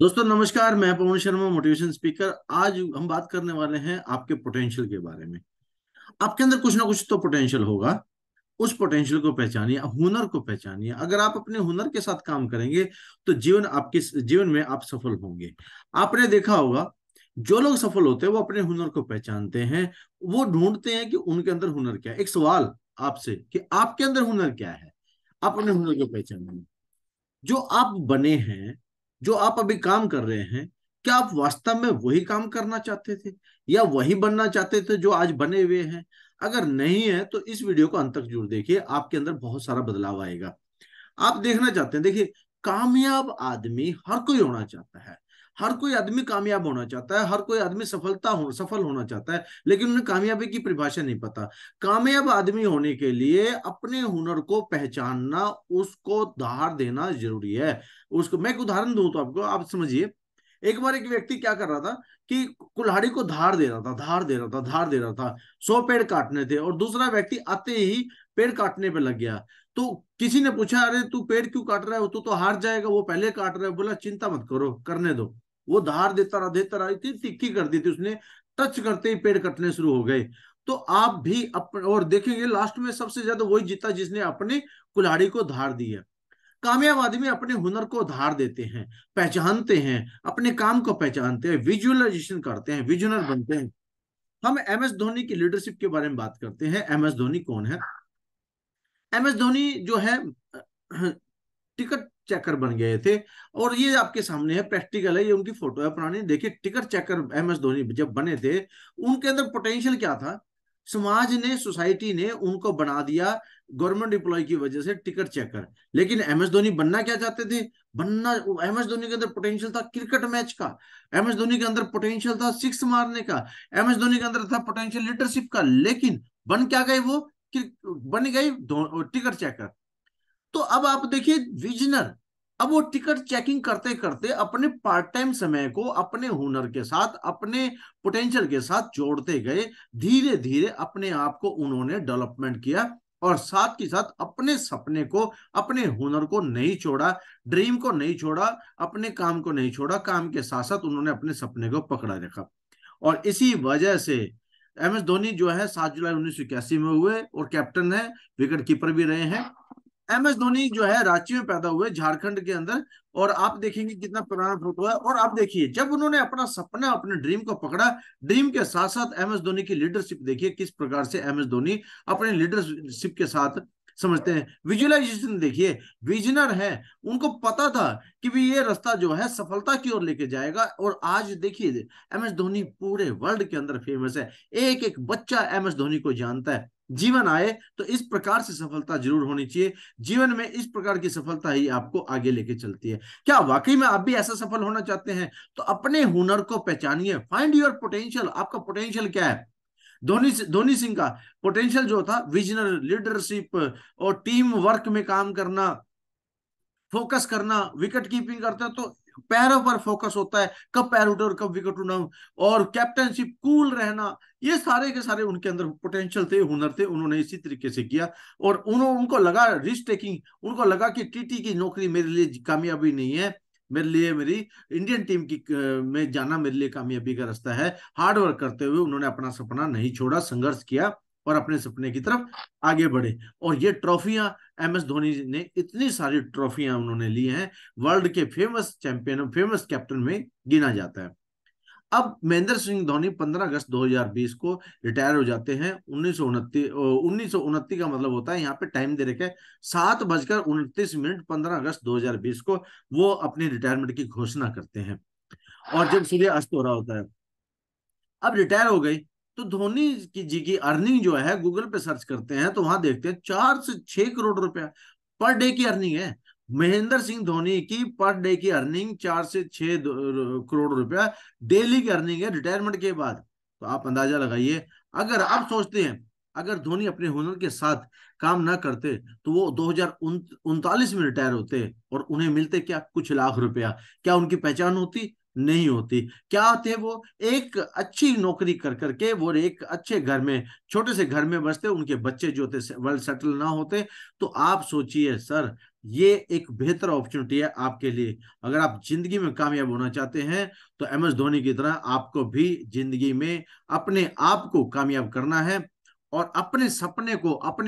दोस्तों, नमस्कार। मैं पवन शर्मा मोटिवेशन स्पीकर आज हम बात करने वाले हैं आपके पोटेंशियल के बारे में। आपके अंदर कुछ ना कुछ तो पोटेंशियल होगा। उस पोटेंशियल को पहचानिए, हुनर को पहचानिए। अगर आप अपने हुनर के साथ काम करेंगे तो जीवन आपके जीवन में आप सफल होंगे। आपने देखा होगा, जो लोग सफल होते हैं, वो अपने हुनर को पहचानते हैं। वो ढूंढते हैं कि उनके अंदर हुनर क्या है। एक सवाल आपसे कि आपके अंदर हुनर क्या है? आप अपने हुनर को पहचानिए। जो आप बने हैं जो आप अभी काम कर रहे हैं, क्या आप वास्तव में वही काम करना चाहते थे? या वही बनना चाहते थे जो आज बने हुए हैं? अगर नहीं है तो इस वीडियो को अंत तक ज़रूर देखिए, आपके अंदर बहुत सारा बदलाव आएगा। आप देखना चाहते हैं, देखिए, कामयाब आदमी हर कोई होना चाहता है। हर कोई आदमी कामयाब होना चाहता है, हर कोई आदमी सफलता हो, सफल होना चाहता है, लेकिन उन्हें कामयाबी की परिभाषा नहीं पता। कामयाब आदमी होने के लिए अपने हुनर को पहचानना, उसको धार देना ज़रूरी है। उसको, मैं एक उदाहरण दूँ तो आपको, आप समझिए। एक बार एक व्यक्ति क्या कर रहा था कि कुल्हाड़ी को धार दे रहा था, धार दे रहा था, धार दे रहा था। सौ पेड़ काटने थे और दूसरा व्यक्ति आते ही पेड़ काटने पे लग गया। तो किसी ने पूछा, अरे, तू पेड़ क्यों काट रहा है? तू तो हार जाएगा, वो पहले काट रहा है। बोला, चिंता मत करो, करने दो। वो धार देता रहा देता रहा, इतनी तिक्की कर दी थी उसने, टच करते ही पेड़ कटने शुरू हो गए। तो आप भी अपने, और देखेंगे लास्ट में सबसे ज़्यादा वही जीता जिसने अपने कुल्हाड़ी को धार दी है। कामयाब आदमी अपने हुनर को धार देते हैं, पहचानते हैं, अपने काम को पहचानते हैं विजुअलाइजेशन करते हैं विजनर बनते हैं। हम एम एस धोनी की लीडरशिप के बारे में बात करते हैं। एम एस धोनी कौन है? एम एस धोनी जो है, टिकट चेकर बन गए थे। और ये आपके सामने है प्रैक्टिकल है, ये उनकी फ़ोटो है, पुरानी। देखिए ticket checker M S Dhoni जब बने थे, उनके अंदर पोटेंशियल क्या था? समाज ने सोसाइटी ने उनको बना दिया गवर्नमेंट एम्प्लॉय की वजह से टिकट चेकर लेकिन एम एस धोनी बनना क्या चाहते थे? बनना एम एस धोनी के अंदर पोटेंशियल था क्रिकेट मैच का। एम एस धोनी के अंदर पोटेंशियल था सिक्स मारने का। एम एस धोनी के अंदर था पोटेंशियल लीडरशिप का। लेकिन बन क्या गए वो? बन गई टिकट चेकर तो अब आप देखिए, विजनर, अब वो टिकट चेकिंग करते करते अपने पार्ट टाइम समय को अपने हुनर के साथ, अपने पोटेंशियल के साथ जोड़ते गए। धीरे धीरे अपने आप को उन्होंने डेवलपमेंट किया और साथ के साथ अपने सपने को, अपने हुनर को नहीं छोड़ा ड्रीम को नहीं छोड़ा, अपने काम को नहीं छोड़ा, काम के साथ साथ उन्होंने अपने सपने को पकड़ा रखा और इसी वजह से एम एस धोनी जो है, सात जुलाई उन्नीस सौ इक्यासी में हुए और कैप्टन है विकेट कीपर भी रहे हैं। एम एस धोनी जो है रांची में पैदा हुए, झारखंड के अंदर, और आप देखेंगे कितना पुराना फ़ोटो है, और आप देखिए, जब उन्होंने अपना सपना, अपने ड्रीम को पकड़ा, ड्रीम के साथ साथ एम एस धोनी की लीडरशिप देखिए किस प्रकार से एम एस धोनी अपने लीडरशिप के साथ समझते हैं। विजुअलाइजेशन देखिए विजनर है, उनको पता था कि भी ये रास्ता जो है सफलता की ओर लेके जाएगा, और आज देखिए एम एस धोनी पूरे वर्ल्ड के अंदर फ़ेमस है। एक एक बच्चा एम एस धोनी को जानता है। जीवन आए तो इस प्रकार से सफलता ज़रूर होनी चाहिए। जीवन में इस प्रकार की सफलता ही आपको आगे लेके चलती है। क्या वाकई में आप भी ऐसा सफल होना चाहते हैं? तो अपने हुनर को पहचानिए। फाइंड योर पोटेंशियल आपका पोटेंशियल क्या है? धोनी धोनी सिंह का पोटेंशियल जो था विजनर लीडरशिप और टीम वर्क में काम करना फोकस करना विकेट कीपिंग करता तो पैरों पर फोकस होता है, कब पैर उठे और कब विकेट उठा और कैप्टनशिप, कूल रहना, ये सारे के सारे उनके अंदर पोटेंशियल थे, हुनर थे, उन्होंने इसी तरीके से किया, और उन्होंने उनको लगा रिस्क टेकिंग उनको लगा कि टीटी की नौकरी मेरे लिए कामयाबी नहीं है, मेरे लिए मेरी इंडियन टीम की में जाना मेरे लिए कामयाबी का रास्ता है हार्डवर्क करते हुए उन्होंने अपना सपना नहीं छोड़ा, संघर्ष किया और अपने सपने की तरफ़ आगे बढ़े। और ये ट्रॉफियाँ एम एस धोनी ने इतनी सारी ट्रॉफियाँ उन्होंने ली हैं वर्ल्ड के फ़ेमस चैंपियन फ़ेमस कैप्टन में गिना जाता है। अब महेंद्र सिंह धोनी 15 अगस्त 2020 को रिटायर हो जाते हैं। उन्नीस उन्नीस का मतलब होता है यहाँ पे टाइम दे रखे सात बजकर उनतीस मिनट 15 अगस्त 2020 को वो अपनी रिटायरमेंट की घोषणा करते हैं। और जब सूर्य अस्त हो रहा होता है अब रिटायर हो गई। तो धोनी की जी की अर्निंग जो है गूगल पे सर्च करते हैं तो वहाँ देखते हैं, चार से छह करोड़ रुपया पर डे की अर्निंग है। महेंद्र सिंह धोनी की पर डे की अर्निंग चार से छह करोड़ रुपया डेली की अर्निंग है रिटायरमेंट के बाद। तो आप अंदाज़ा लगाइए, अगर आप सोचते हैं, अगर धोनी अपने हुनर के साथ काम ना करते तो वो दो उनतालीस में रिटायर होते और उन्हें मिलते क्या? कुछ लाख रुपया। क्या उनकी पहचान होती? नहीं होती। क्या होते हैं वो? एक अच्छी नौकरी कर करके वो एक अच्छे घर में, छोटे से घर में बसते, उनके बच्चे जो होते वेल सेटल ना होते तो आप सोचिए, सर, ये एक बेहतर अपॉर्चुनिटी है आपके लिए। अगर आप ज़िंदगी में कामयाब होना चाहते हैं तो एम एस धोनी की तरह आपको भी ज़िंदगी में अपने आप को कामयाब करना है और अपने सपने को, अपने